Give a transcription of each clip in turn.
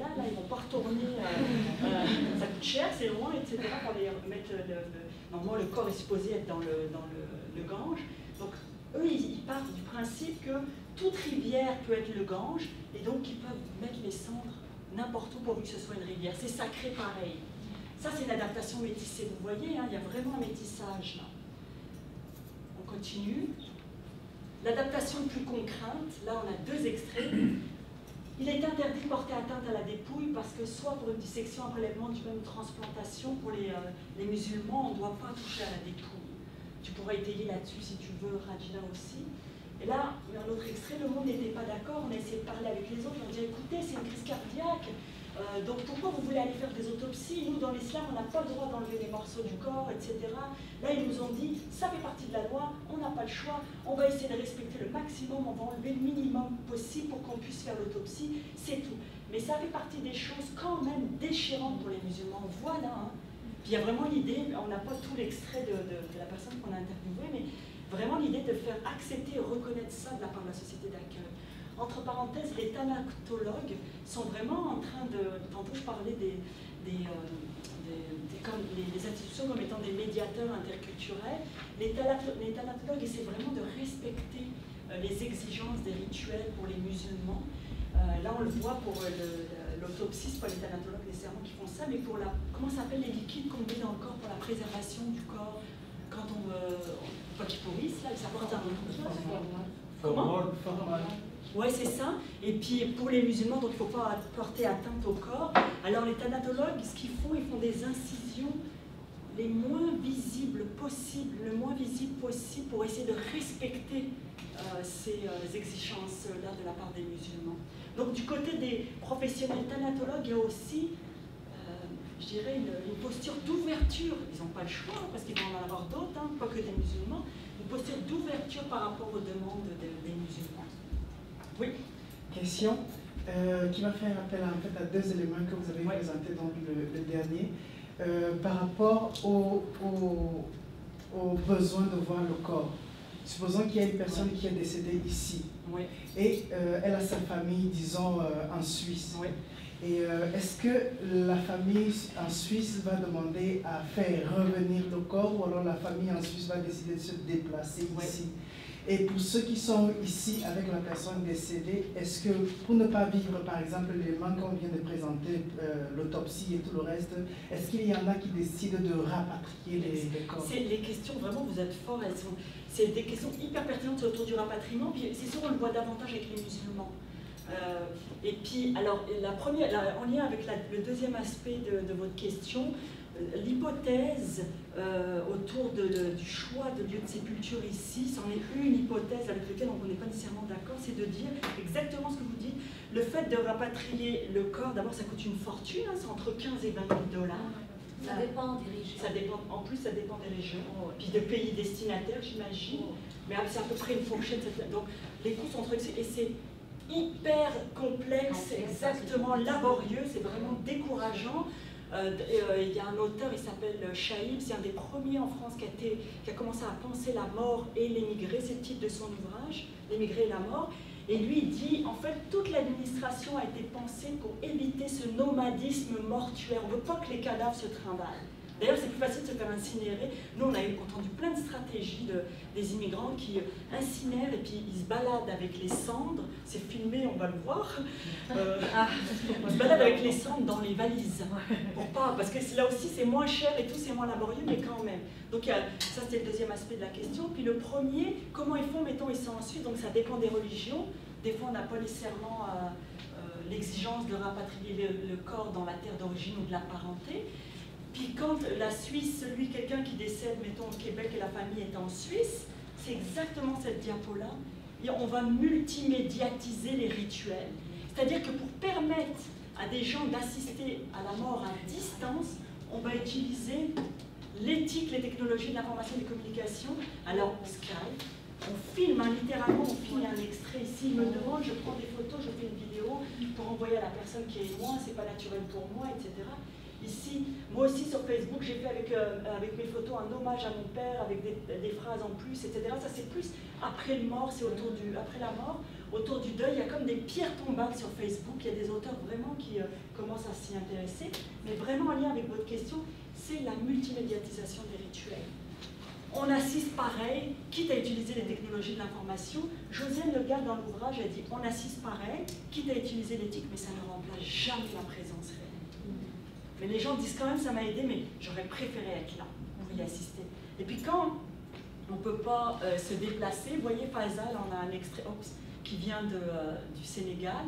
là, là, ils vont pas retourner, euh, euh, ça coûte cher, c'est loin, etc. pour les mettre le, normalement, le corps est supposé être dans le, dans le, Gange. Donc, eux, ils, partent du principe que toute rivière peut être le Gange, et donc ils peuvent mettre les cendres n'importe où pourvu que ce soit une rivière. C'est sacré pareil. Ça, c'est une adaptation métissée. Vous voyez, hein, il y a vraiment un métissage là. On continue. L'adaptation plus concrète, là on a deux extraits. Il est interdit de porter atteinte à la dépouille parce que soit pour une dissection, un prélèvement, du même transplantation, pour les, euh, musulmans, on ne doit pas toucher à la dépouille. Tu pourras étayer là-dessus si tu veux, Rajina aussi. Et là, dans l'autre extrait, le monde n'était pas d'accord, on a essayé de parler avec les autres, on dit écoutez, c'est une crise cardiaque, euh, donc pourquoi vous voulez aller faire des autopsies Nous, dans l'islam, on n'a pas le droit d'enlever les morceaux du corps, etc. Là, ils nous ont dit, ça fait partie de la loi, on n'a pas le choix, on va essayer de respecter le maximum, on va enlever le minimum possible pour qu'on puisse faire l'autopsie, c'est tout. Mais ça fait partie des choses quand même déchirantes pour les musulmans. Voilà. Hein. Puis il y a vraiment l'idée, on n'a pas tout l'extrait de, de, la personne qu'on a interviewée, mais vraiment l'idée de faire accepter et reconnaître ça de la part de la société d'accueil. Entre parenthèses, les thanatologues sont vraiment en train de. Tantôt, je parlais des, des, euh, comme les, institutions comme étant des médiateurs interculturels. Les, thanatologues essaient vraiment de respecter euh, les exigences des rituels pour les musulmans. Euh, là, on le voit pour l'autopsie, c'est pas les thanatologues nécessairement qui font ça, mais pour la. Comment s'appelle les liquides qu'on met dans le corps pour la préservation du corps quand on veut pas qu'ils pourrissent, là, ça porte un Comment? Oui, c'est ça. Et puis pour les musulmans, donc il ne faut pas porter atteinte au corps. Alors les thanatologues, ce qu'ils font, ils font des incisions les moins visibles possibles, le moins visible possible pour essayer de respecter euh, ces euh, exigences-là de la part des musulmans. Donc du côté des professionnels thanatologues, il y a aussi je dirais, une, posture d'ouverture. Ils n'ont pas le choix, parce qu'ils vont en avoir d'autres, hein, pas que des musulmans, une posture d'ouverture par rapport aux demandes des musulmans. Oui Question euh, qui va faire appel en fait, à deux éléments que vous avez présentés dans le, dernier. Euh, par rapport au, au, besoin de voir le corps. Supposons qu'il y a une personne qui est décédée ici et euh, elle a sa famille, disons, en Suisse. Et euh, est-ce que la famille en Suisse va demander à faire revenir le corps ou alors la famille en Suisse va décider de se déplacer ici? Et pour ceux qui sont ici avec la personne décédée, est-ce que pour ne pas vivre par exemple l'élément qu'on vient de présenter, euh, l'autopsie et tout le reste, est-ce qu'il y en a qui décident de rapatrier les, corps? C'est les questions, vraiment vous êtes forts, elles sont, c'est des questions hyper pertinentes autour du rapatriement, puis c'est sûr on le voit davantage avec les musulmans. Euh, et puis, alors, la première, en lien avec le deuxième aspect de, votre question, euh, l'hypothèse euh, autour du choix de lieu de sépulture ici, c'en est une hypothèse avec laquelle on n'est pas nécessairement d'accord, c'est de dire exactement ce que vous dites. Le fait de rapatrier le corps, d'abord ça coûte une fortune, hein, c'est entre 15 et 20 000 dollars. Ça dépend des régions. Ça dépend, en plus, ça dépend des régions, puis de pays destinataires, j'imagine. Mais c'est à peu près une fourchette. Donc, les coûts sont très... Et c'est hyper complexe, exactement laborieux, c'est vraiment décourageant. Euh, euh, il y a un auteur, il s'appelle Chaïb, c'est un des premiers en France qui a, été, qui a commencé à penser la mort et l'émigré, c'est le titre de son ouvrage, L'émigré et la mort. Et lui, il dit, en fait, toute l'administration a été pensée pour éviter ce nomadisme mortuaire. On ne veut pas que les cadavres se trimballent. D'ailleurs, c'est plus facile de se faire incinérer. Nous, on a entendu plein de stratégies de, des immigrants qui euh, incinèrent et puis ils se baladent avec les cendres. C'est filmé, on va le voir. Euh, ah. ils se baladent avec les cendres dans les valises. Pour pas, parce que là aussi, c'est moins cher et tout, c'est moins laborieux, mais quand même. Donc, ça, c'était le deuxième aspect de la question. Puis le premier, comment ils font Mettons, ils sont ensuite, donc ça dépend des religions. Des fois, on n'a pas nécessairement euh, l'exigence de rapatrier le, le corps dans la terre d'origine ou de la parenté. Puis quand la Suisse, celui, quelqu'un qui décède, mettons au Québec et la famille est en Suisse, c'est exactement cette diapo-là. On va multimédiatiser les rituels. C'est-à-dire que pour permettre à des gens d'assister à la mort à distance, on va utiliser l'éthique, les technologies de l'information et des communications. Alors, Skype, on filme, hein, littéralement, on filme un extrait ici, il me demande, je prends des photos, je fais une vidéo pour envoyer à la personne qui est loin, c'est pas naturel pour moi, etc. Ici, moi aussi sur Facebook, j'ai fait avec, euh, avec mes photos un hommage à mon père avec des, phrases en plus, etc. Ça c'est plus après le mort, c'est autour du après la mort. autour du deuil. Il y a comme des pierres tombales sur Facebook. Il y a des auteurs vraiment qui euh, commencent à s'y intéresser. Mais vraiment en lien avec votre question, c'est la multimédiatisation des rituels. On assiste pareil, quitte à utiliser les technologies de l'information. Josiane Le Gars, dans l'ouvrage, a dit on assiste pareil, quitte à utiliser l'éthique, mais ça ne remplace jamais la présence. Mais les gens disent quand même ça m'a aidé, mais j'aurais préféré être là pour y assister. Et puis quand on ne peut pas euh, se déplacer, vous voyez Faisal, on a un extrait qui vient euh, du Sénégal,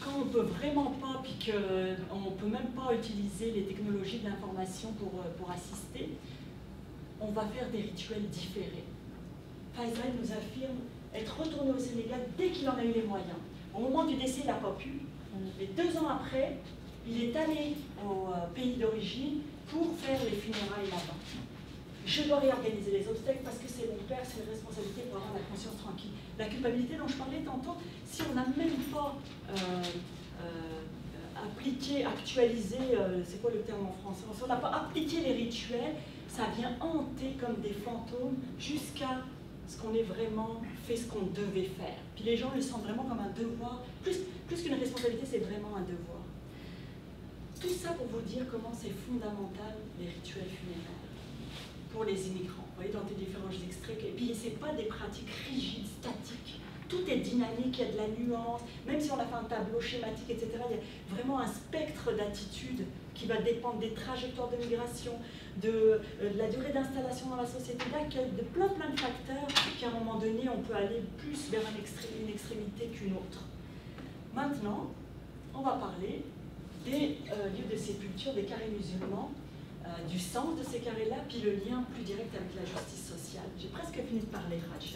quand on peut vraiment pas, puis qu'on ne peut même pas utiliser les technologies de l'information pour, euh, pour assister, on va faire des rituels différés. Faisal nous affirme être retourné au Sénégal dès qu'il en a eu les moyens. Au moment du décès, il n'a pas pu. Et deux ans après, il est allé au euh, pays d'origine pour faire les funérailles là-bas je dois réorganiser les obstacles parce que c'est mon père, c'est une responsabilité pour avoir la conscience tranquille. La culpabilité dont je parlais tantôt, si on n'a même pas euh, euh, appliqué, actualisé, c'est quoi le terme en français Si on n'a pas appliqué les rituels, ça vient hanter comme des fantômes jusqu'à ce qu'on ait vraiment fait ce qu'on devait faire. Puis les gens le sentent vraiment comme un devoir, plus, plus qu'une responsabilité, c'est vraiment un devoir. Tout ça pour vous dire comment c'est fondamental les rituels funéraires pour les immigrants. Vous voyez dans tes différents extraits. Et puis, ce pas des pratiques rigides, statiques. Tout est dynamique, il y a de la nuance. Même si on a fait un tableau schématique, etc., il y a vraiment un spectre d'attitudes qui va dépendre des trajectoires de migration, de, euh, la durée d'installation dans la société d'accueil, de plein plein de facteurs qu'à un moment donné, on peut aller plus vers une extrémité qu'une autre. Maintenant, on va parler des euh, lieux de sépulture, des carrés musulmans, euh, du sens de ces carrés-là, puis le lien plus direct avec la justice sociale. J'ai presque fini de parler, Rach.